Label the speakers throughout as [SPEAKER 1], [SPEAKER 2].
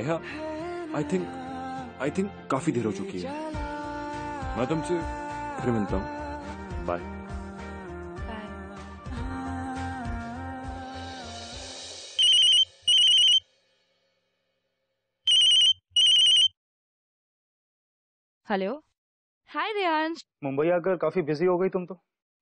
[SPEAKER 1] Neha I think I think काफ़ी देर हो चुकी है। मैं तुमसे फिर मिलता हूँ। Bye
[SPEAKER 2] hello hi Reyansh
[SPEAKER 3] Mumbai आकर काफ़ी बिज़ी हो गई तुम तो।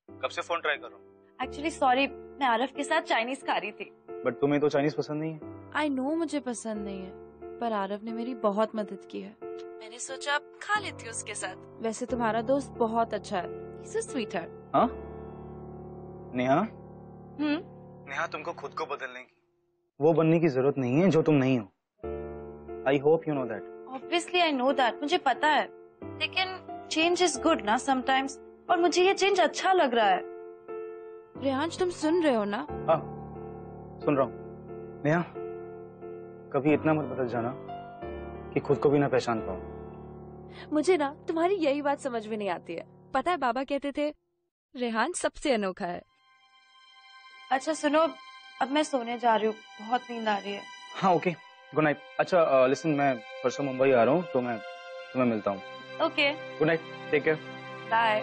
[SPEAKER 3] कब से फ़ोन ट्राई कर रहा हूँ?
[SPEAKER 2] एक्चुअली सॉरी मैं आरफ के साथ चाइनीज़ खा रही थी।
[SPEAKER 3] बट तुम्हें तो चाइनीज़ पसंद नहीं है।
[SPEAKER 2] आई नो मुझे पसंद नहीं है। पर आरव ने मेरी बहुत मदद की है। मैंने सोचा आप खा लेती हूँ उसके साथ। वैसे तुम्हारा दोस्त बहुत अच्छा है। इज़ स्वीट है
[SPEAKER 3] हाँ? नेहा?
[SPEAKER 2] हम्म?
[SPEAKER 3] नेहा तुमको खुद को बदलने की वो बनने की ज़रूरत नहीं है जो तुम नहीं हो। I hope you know that
[SPEAKER 2] obviously I know that मुझे पता है। लेकिन चेंज इज़ गुड ना समटाइम्स और मुझे ये चेंज अच्छा लग रहा है। रेहांश तुम सुन रहे हो ना?
[SPEAKER 3] हाँ। सुन रहा हूँ। नेहा कभी इतना मत बदल जाना कि खुद को भी ना पहचान पाओ
[SPEAKER 2] मुझे ना तुम्हारी यही बात समझ में नहीं आती है। पता है बाबा कहते थे रेहान सबसे अनोखा है। अच्छा सुनो अब मैं सोने जा रही हूँ। बहुत नींद आ रही है।
[SPEAKER 3] हाँ ओके। गुड नाइट अच्छा लिसन मैं परसों मुंबई आ रहा हूँ तो मैं तुम्हें मिलता हूँ।
[SPEAKER 2] Okay.
[SPEAKER 3] Good night take care
[SPEAKER 2] bye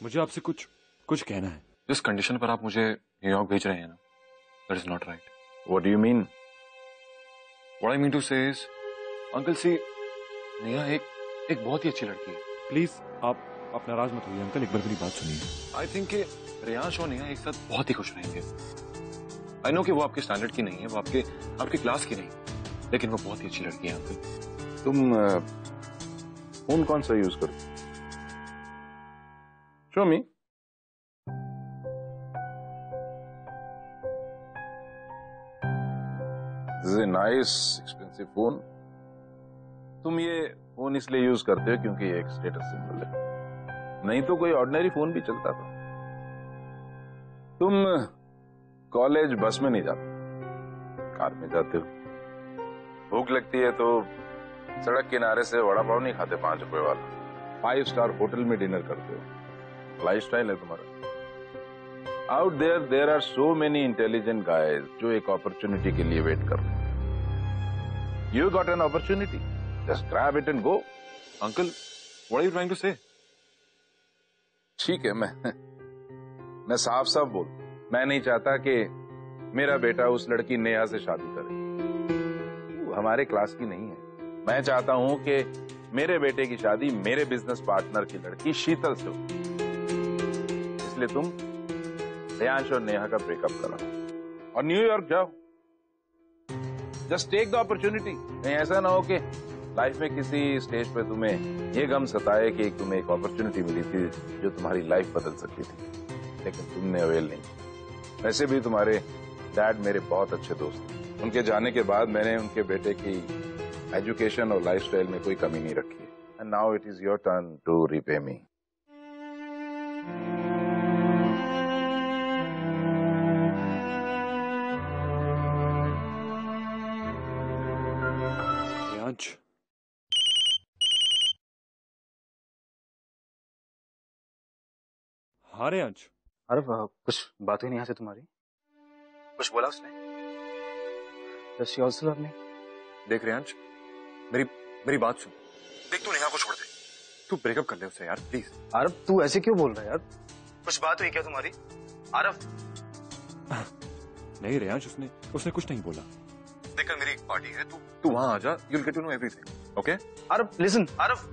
[SPEAKER 1] मुझे आपसे कुछ कुछ कहना है।
[SPEAKER 4] जिस कंडीशन पर आप मुझे न्यूयॉर्क भेज रहे हैं ना? That is not right
[SPEAKER 1] What do you mean?
[SPEAKER 4] What I mean to say is uncle see Neha एक एक बहुत ही अच्छी लड़की है।
[SPEAKER 1] प्लीज़ आप आप नाराज़ मत होइए अंकल एक बार मेरी बात सुनिए।
[SPEAKER 4] आई थिंक कि रियांश और नेहा एक साथ बहुत ही खुश रहेंगे। आई नो कि वो आपके स्टैंडर्ड की नहीं है वो आपके आपके क्लास की नहीं लेकिन वो बहुत ही अच्छी लड़की है अंकल
[SPEAKER 5] तुम फ़ोन कौन सा यूज़ करो show me is nice expensive phone तुम ये फ़ोन इसलिए यूज़ करते हो क्योंकि ये एक स्टेटस सिंबल है। नहीं तो कोई ऑर्डिनरी फ़ोन भी चलता था। तुम कॉलेज बस में नहीं जाते। कार में जाते हो। भूख लगती है तो सड़क किनारे से वड़ा पाव नहीं खाते, पाँच रुपए वाला। फाइव स्टार होटल में डिनर करते हो। लाइफ स्टाइल है तुम्हारा। Out there there are so many intelligent guys जो एक अपॉर्चुनिटी के लिए वेट कर रहे हैं। You got an opportunity just grab it and go
[SPEAKER 4] uncle what are you trying to say
[SPEAKER 5] ठीक है, मैं मैं साफ़ साफ़ बोल। मैं नहीं चाहता कि मेरा बेटा उस लड़की नेहा से शादी करे। वो हमारे क्लास की नहीं है। मैं चाहता हूँ कि मेरे बेटे की शादी मेरे बिज़नेस पार्टनर की लड़की शीतल से हो। इसलिए तुम रियांश और नेहा का ब्रेकअप करा। और न्यूयॉर्क जाओ। जस्ट टेक द अपॉर्चुनिटी कहीं ऐसा ना हो कि लाइफ में किसी स्टेज पे तुम्हें ये गम सताए कि तुम्हें एक अपॉर्चुनिटी मिली थी जो तुम्हारी लाइफ बदल सकती थी। लेकिन तुमने अवेल नहीं। वैसे भी तुम्हारे डैड मेरे बहुत अच्छे दोस्त थे उनके जाने के बाद मैंने उनके बेटे की एजुकेशन और लाइफस्टाइल में कोई कमी नहीं रखी and now it is your turn to repay me
[SPEAKER 1] Reyansh हाँ रेयांश
[SPEAKER 3] अरे कुछ बात हुई नेहा से तुम्हारी। कुछ बोला उसने? Does she also love me?
[SPEAKER 4] देख रियांश मेरी मेरी बात सुन। देख तू नेहा को छोड़ दे। तू ब्रेकअप कर ले उससे यार प्लीज़
[SPEAKER 3] आरव तू ऐसे क्यों बोल रहा है यार? कुछ बात हुई क्या तुम्हारी? आरव
[SPEAKER 1] नहीं रेयांश उसने उसने कुछ नहीं बोला।
[SPEAKER 4] देख मेरी एक पार्टी है तू तू वहाँ आ जा will get to know
[SPEAKER 3] everything okay Aarav
[SPEAKER 1] listen
[SPEAKER 2] Aarav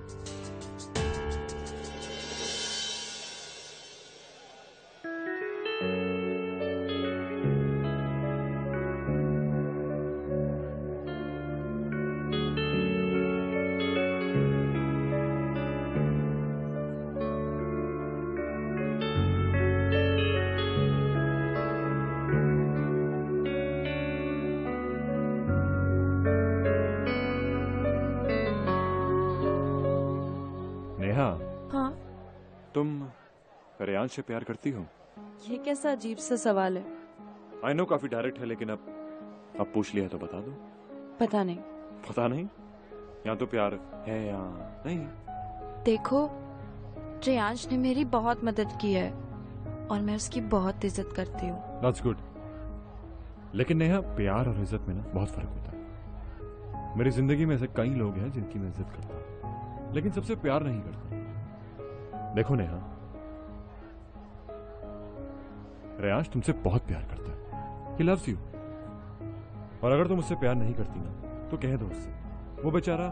[SPEAKER 1] तुम रेयांश से प्यार करती हो?
[SPEAKER 2] ये कैसा अजीब सा सवाल है।
[SPEAKER 1] आई नो काफ़ी डायरेक्ट है लेकिन अब अब पूछ लिया तो बता दो।
[SPEAKER 2] पता नहीं।
[SPEAKER 1] पता नहीं? या तो प्यार है या नहीं।
[SPEAKER 2] देखो श्रेयांश ने मेरी बहुत मदद की है और मैं उसकी बहुत इज़्ज़त करती हूँ।
[SPEAKER 1] दैट्स गुड लेकिन नेहा प्यार और इज़्ज़त में ना बहुत फ़र्क होता है। मेरी ज़िंदगी में ऐसे कई लोग हैं जिनकी मैं इज़्ज़त करता हूँ लेकिन सबसे प्यार नहीं करता। देखो नेहा रेयांश तुमसे बहुत प्यार करता है। ही लव्स यू और अगर तुम उससे प्यार नहीं करती ना तो कह दो उससे। वो बेचारा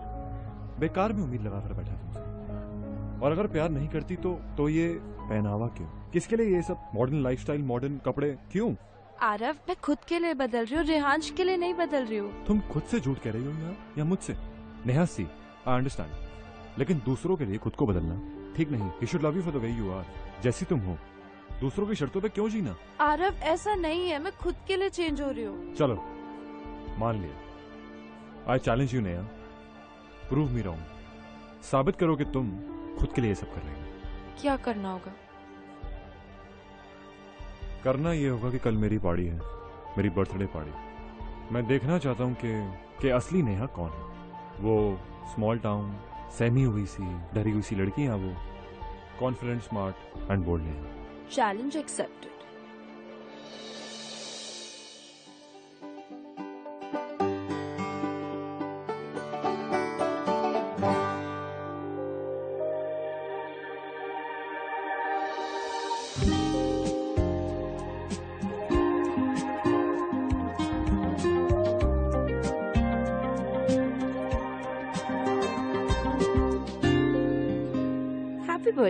[SPEAKER 1] बेकार में उम्मीद लगा कर बैठा है तुमसे। और अगर प्यार नहीं करती तो तो ये पहनावा क्यों? किसके लिए ये सब मॉडर्न लाइफस्टाइल मॉडर्न कपड़े? क्यों?
[SPEAKER 2] आरव मैं खुद के लिए बदल रही हूँ रेहांश के लिए नहीं बदल रही हूँ।
[SPEAKER 1] तुम खुद से झूठ कह रही हो या, या मुझसे? नेहा सी आई अंडरस्टैंड लेकिन दूसरों के लिए खुद को बदलना ठीक नहीं। You should love you for the way you are जैसी तुम हो। दूसरों की शर्तों पे क्यों जीना?
[SPEAKER 2] आरव ऐसा नहीं है। मैं खुद के लिए चेंज हो रही हूँ।
[SPEAKER 1] चलो मान लिया। I challenge you Neha prove me wrong साबित करो कि तुम खुद के लिए ये सब कर रही हो।
[SPEAKER 2] क्या करना होगा?
[SPEAKER 1] करना ये होगा कि कल मेरी पार्टी है। मेरी बर्थडे पार्टी मैं देखना चाहता हूँ कि कि असली नेहा कौन है। वो स्मॉल टाउन सहमी हुई सी डरी हुई सी लड़की है वो। Confident smart and bold
[SPEAKER 2] Neha challenge accepted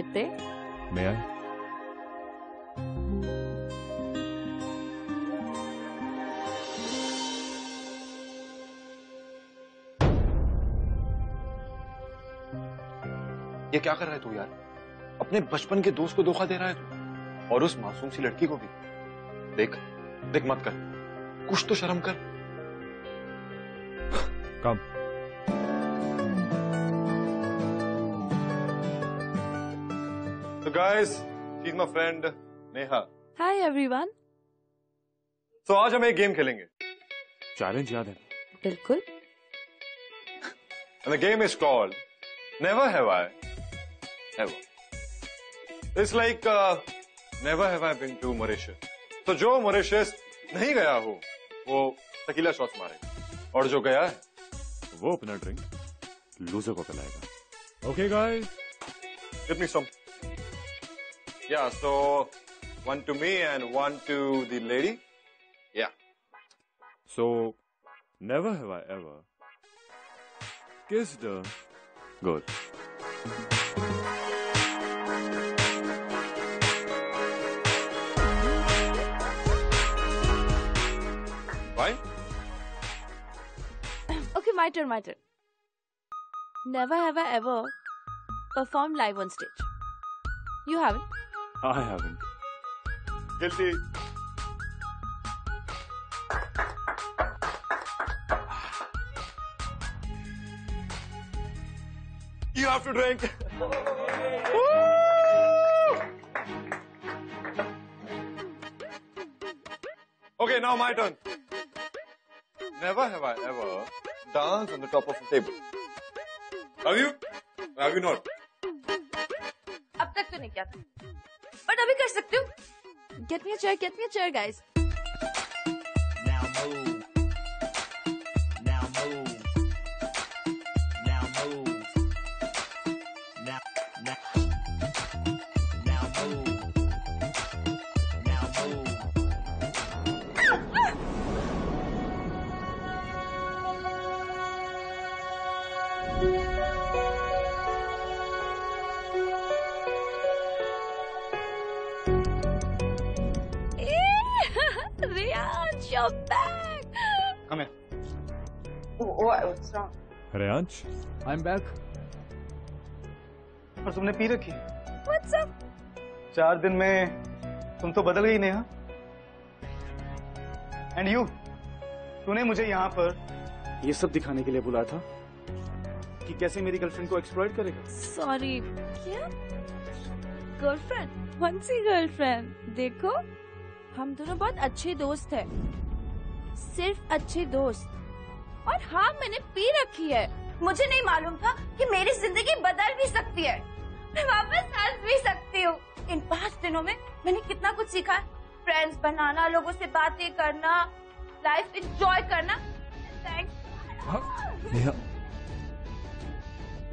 [SPEAKER 2] birthday
[SPEAKER 1] मैं आई
[SPEAKER 4] ये क्या कर रहा है तू यार? अपने बचपन के दोस्त को धोखा दे रहा है तू? और उस मासूम सी लड़की को भी। देख देख मत कर। कुछ तो शर्म कर।
[SPEAKER 1] कम।
[SPEAKER 4] So guys, she's my friend Neha.
[SPEAKER 2] Hi everyone
[SPEAKER 4] So आज हम एक गेम खेलेंगे
[SPEAKER 1] चैलेंज याद है
[SPEAKER 2] बिल्कुल
[SPEAKER 4] And the game is called Never Have I Ever. It's like uh, Never Have I Been to Mauritius. तो जो मॉरिशस नहीं गया हो वो टकीला शॉट्स मारेगा और जो गया है
[SPEAKER 1] वो अपना ड्रिंक लूजर को पिलाएगा okay guys
[SPEAKER 4] Get me some. Yeah, so one to me and one to the lady. Yeah.
[SPEAKER 1] So, never have I ever kissed a girl.
[SPEAKER 4] Why?
[SPEAKER 2] Okay, my turn, my turn. Never have I ever performed live on stage. You haven't?
[SPEAKER 1] I haven't.
[SPEAKER 4] Guilty. You have to drink. okay, now my turn. Never have I ever danced on the top of a table. Have you? Have you not?
[SPEAKER 2] अब तक तो नहीं किया but अभी कर सकती हूँ।
[SPEAKER 6] Get me
[SPEAKER 2] chair get me
[SPEAKER 3] chair guys
[SPEAKER 7] What, what's wrong?
[SPEAKER 1] Reyansh,
[SPEAKER 3] I'm back. और तुमने पी रखी
[SPEAKER 2] What's up?
[SPEAKER 3] चार दिन में तुम तो बदल गई नेहा। एंड यू तूने मुझे यहाँ पर ये सब दिखाने के लिए बुलाया था कि कैसे मेरी गर्लफ्रेंड को एक्सप्लॉइट करेगा।
[SPEAKER 2] सॉरी क्या? गर्लफ्रेंड कौन सी गर्लफ्रेंड देखो हम दोनों बहुत अच्छे दोस्त हैं। सिर्फ़ अच्छे दोस्त। और हाँ मैंने पी रखी है। मुझे नहीं मालूम था कि मेरी ज़िंदगी बदल भी सकती है। मैं वापस हंस भी सकती हूँ। इन पाँच दिनों में मैंने कितना कुछ सीखा है। फ्रेंड्स बनाना लोगों से बातें करना लाइफ एंजॉय करना। थैंक्स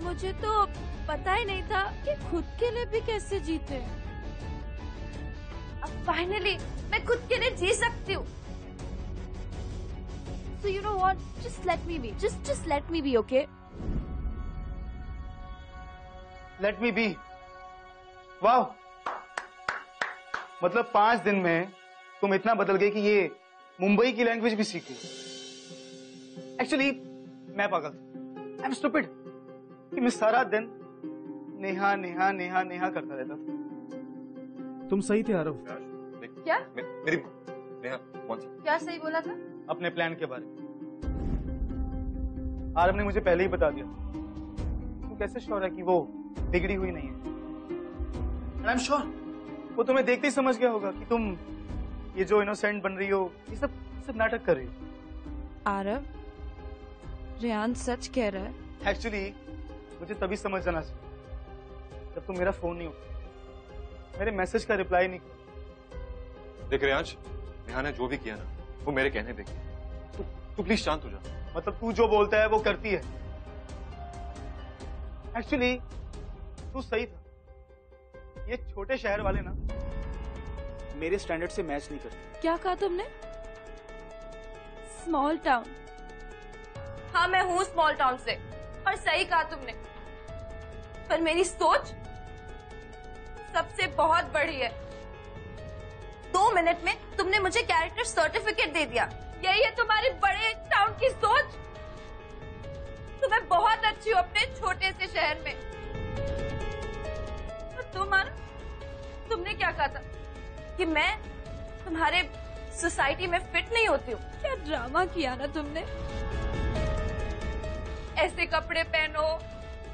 [SPEAKER 2] मुझे तो पता ही नहीं था कि खुद के लिए भी कैसे जीते अब फाइनली मैं खुद के लिए जी सकती हूँ। So you know what? Just let me be. Just just let me be, okay?
[SPEAKER 3] Let me be वाह मतलब पाँच दिन में तुम इतना बदल गए कि ये मुंबई की लैंग्वेज भी सीख। गई एक्चुअली मैं पागल आई एम स्टूपिड कि मैं सारा दिन नेहा नेहा नेहा नेहा करता रहता था।
[SPEAKER 1] तुम सही थे आरव।
[SPEAKER 2] क्या?
[SPEAKER 4] मे- मेरी नेहा one second.
[SPEAKER 2] क्या सही बोला था?
[SPEAKER 3] अपने प्लान के बारे में। आरव ने मुझे पहले ही बता दिया। तू कैसे श्योर है कि वो बिगड़ी हुई नहीं है? आई एम श्योर वो तुम्हें देखते ही समझ गया होगा कि तुम ये जो इनोसेंट बन रही हो ये सब सब नाटक कर रही हो।
[SPEAKER 2] आरव रियान सच कह रहा है।
[SPEAKER 3] एक्चुअली मुझे तभी समझ जाना चाहिए जब तुम मेरा फ़ोन नहीं उठा मेरे मैसेज का रिप्लाई नहीं किया।
[SPEAKER 4] देख रियांश नेहा ने जो भी किया ना वो मेरे कहने तू तू प्लीज़ शांत हो जा।
[SPEAKER 3] मतलब तू जो बोलता है वो करती है। एक्चुअली तू सही था। ये छोटे शहर वाले ना मेरे स्टैंडर्ड से मैच नहीं करते।
[SPEAKER 2] क्या कहा तुमने? स्मॉल टाउन हाँ मैं हूँ स्मॉल टाउन से और सही कहा तुमने। पर मेरी सोच सबसे बहुत बड़ी है। दो मिनट में तुमने मुझे कैरेक्टर सर्टिफिकेट दे दिया। यही है तुम्हारी बड़े टाउन की सोच। तुम्हें बहुत अच्छी हो अपने छोटे से शहर में। और तुम तुमने क्या कहा था? कि मैं तुम्हारे सोसाइटी में फिट नहीं होती हूँ। क्या ड्रामा किया ना तुमने? ऐसे कपड़े पहनो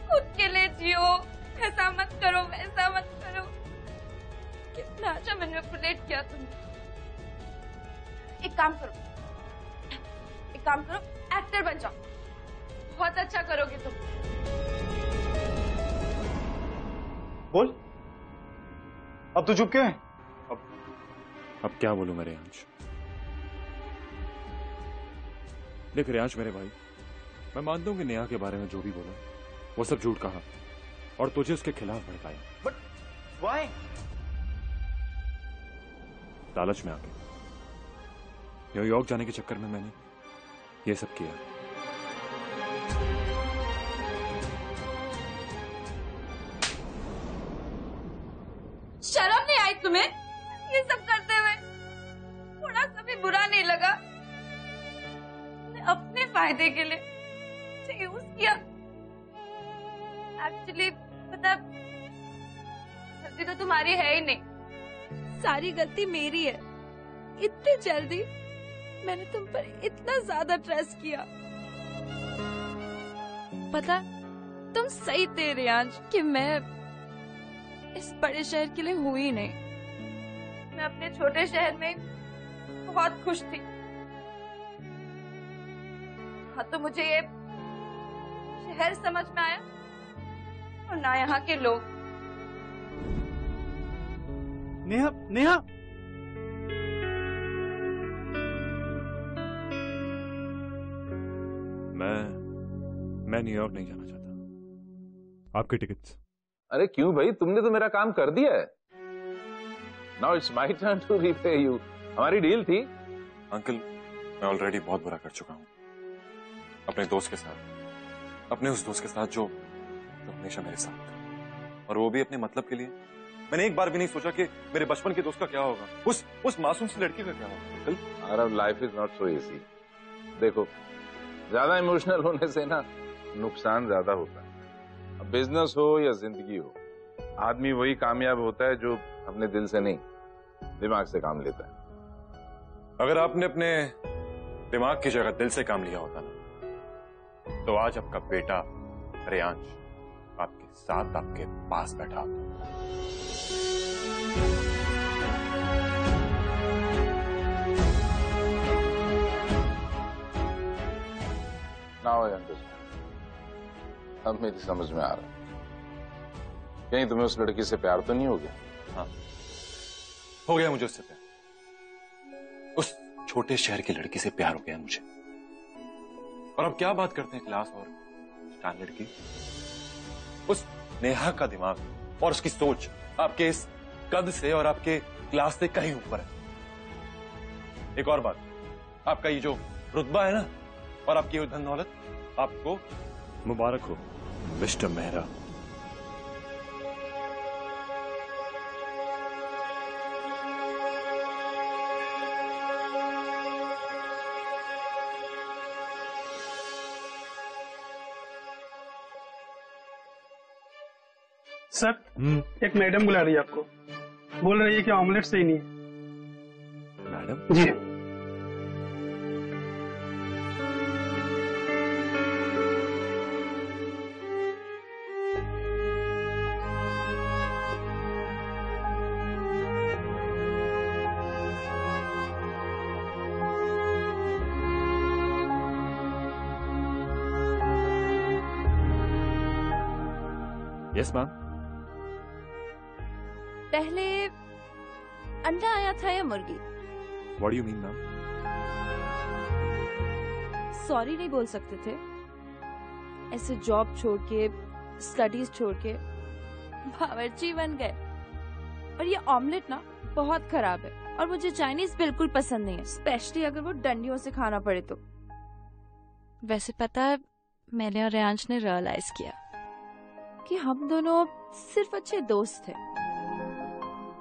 [SPEAKER 2] खुद के लिए जियो। ऐसा मत करो वैसा मत करो। कितना अच्छा मैनिपुलेट किया तुमने। एक काम करो। एक काम करो एक्टर बन जाओ। बहुत अच्छा करोगे तुम।
[SPEAKER 3] बोल। अब तू चुप क्यों है?
[SPEAKER 1] अब अब क्या बोलूँ मैं रेयांश? देख रेयांश मेरे भाई मैं मानता हूँ कि नेहा के बारे में जो भी बोला वो सब झूठ कहा और तुझे उसके खिलाफ भड़काया।
[SPEAKER 3] बट वाई
[SPEAKER 1] लालच में आके। न्यूयॉर्क जाने के चक्कर में मैंने ये सब किया।
[SPEAKER 2] शर्म नहीं आई तुम्हें? ये सब करते हुए थोड़ा सा भी बुरा नहीं लगा? मैंने अपने फ़ायदे के लिए यूज़ किया। एक्चुअली पता गलती तो तुम्हारी है ही नहीं। सारी गलती मेरी है। इतनी जल्दी मैंने तुम पर इतना ज़्यादा ट्रस्ट किया। पता, तुम सही थे रियांश कि मैं इस बड़े शहर के लिए हुई नहीं। मैं अपने छोटे शहर में बहुत खुश थी। हाँ तो मुझे ये शहर समझ में आया और ना यहाँ के लोग।
[SPEAKER 3] नेहा नेहा!
[SPEAKER 1] मैं न्यूयॉर्क नहीं जाना चाहता। आपके टिकट्स
[SPEAKER 5] अरे क्यों भाई? तुमने तो मेरा काम कर दिया है। Now it's my turn to repay you हमारी डील थी।
[SPEAKER 4] अंकल मैं ऑलरेडी बहुत बुरा कर चुका हूँ। अपने दोस्त के साथ। अपने उस दोस्त के साथ जो जो हमेशा मेरे साथ था। और वो भी अपने मतलब के लिए। मैंने एक बार भी नहीं सोचा कि मेरे बचपन के दोस्त का क्या होगा। उस उस मासूम सी लड़की का क्या होगा? Uncle?
[SPEAKER 5] Aarav life is not so easy देखो ज़्यादा इमोशनल होने से ना नुकसान ज़्यादा होता है। अब बिज़नेस हो या ज़िंदगी हो आदमी वही कामयाब होता है जो अपने दिल से नहीं दिमाग से काम लेता है।
[SPEAKER 4] अगर आपने अपने दिमाग की जगह दिल से काम लिया होता ना तो आज आपका बेटा रेयांश आपके साथ आपके पास बैठा। होता
[SPEAKER 5] नाउ आई अंडरस्टैंड अब मेरी समझ में आ रहा है। कहीं तुम्हें उस लड़की से प्यार तो नहीं हो गया?
[SPEAKER 4] हाँ। हो गया मुझे उससे प्यार। उस छोटे शहर की लड़की से प्यार हो गया मुझे। और अब क्या बात करते हैं क्लास और स्टैंडर्ड की? उस नेहा का दिमाग और उसकी सोच आपके इस कद से और आपके क्लास से कहीं ऊपर है। एक और बात, आपका ये जो रुतबा है ना, और आपकी धन दौलत आपको
[SPEAKER 1] मुबारक हो। मिस्टर मेहरा।
[SPEAKER 8] सर
[SPEAKER 1] हम्म।
[SPEAKER 8] एक मैडम बुला रही है आपको। बोल रही है कि ऑमलेट सही नहीं है।
[SPEAKER 1] मैडम?
[SPEAKER 8] जी।
[SPEAKER 1] यस मैम
[SPEAKER 2] पहले अंडा आया था या मुर्गी?
[SPEAKER 1] What you mean ma'am
[SPEAKER 2] sorry नहीं बोल सकते थे। ऐसे जॉब छोड़ के स्टडीज़ छोड़ के बावर्ची बन गए। और ये ऑमलेट ना बहुत खराब है। और मुझे चाइनीज़ बिल्कुल पसंद नहीं है स्पेशली अगर वो डंडियों से खाना पड़े तो। वैसे पता है मैंने और रेयांश ने रियलाइज़ किया। कि हम दोनों सिर्फ़ अच्छे दोस्त थे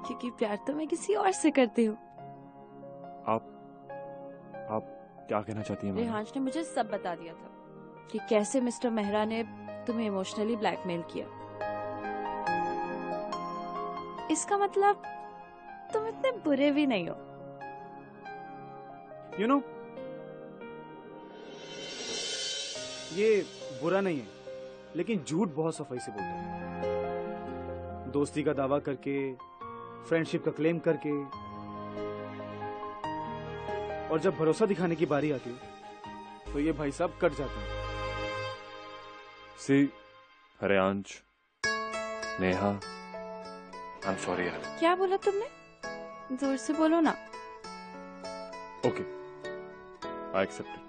[SPEAKER 2] क्योंकि प्यार तो मैं किसी और से करती हूँ।
[SPEAKER 1] आप आप क्या कहना चाहती हैं
[SPEAKER 2] रेहांश ने मुझे सब बता दिया था कि कैसे मिस्टर मेहरा ने तुम्हें इमोशनली ब्लैकमेल किया। इसका मतलब तुम इतने बुरे भी नहीं हो।
[SPEAKER 3] यू you नो know, ये बुरा नहीं है। लेकिन झूठ बहुत सफ़ाई से बोलता है। दोस्ती का दावा करके फ्रेंडशिप का क्लेम करके और जब भरोसा दिखाने की बारी आती तो ये भाई साहब कट जाते हैं।
[SPEAKER 1] See Hariyansh Neha.
[SPEAKER 4] I am sorry यार।
[SPEAKER 2] क्या बोला तुमने? ज़ोर से बोलो ना।
[SPEAKER 1] Okay I accept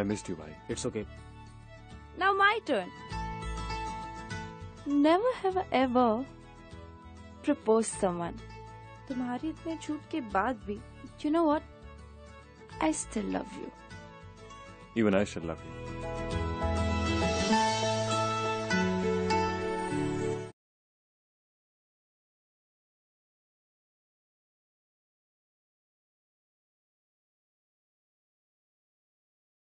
[SPEAKER 1] I missed you भाई
[SPEAKER 3] it's okay
[SPEAKER 2] now my turn never have ever propose someone तुम्हारे इतने झूठ के बाद भी you know what I still love you
[SPEAKER 1] even I should love you